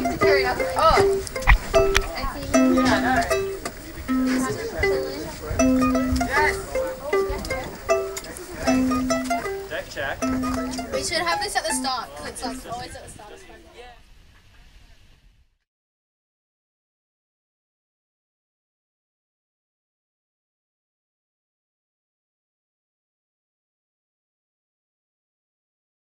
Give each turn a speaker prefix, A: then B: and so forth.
A: carry. Oh. I think. Yeah,
B: no.
C: Deck check.
B: We should have this at the start, because it's like always at the start.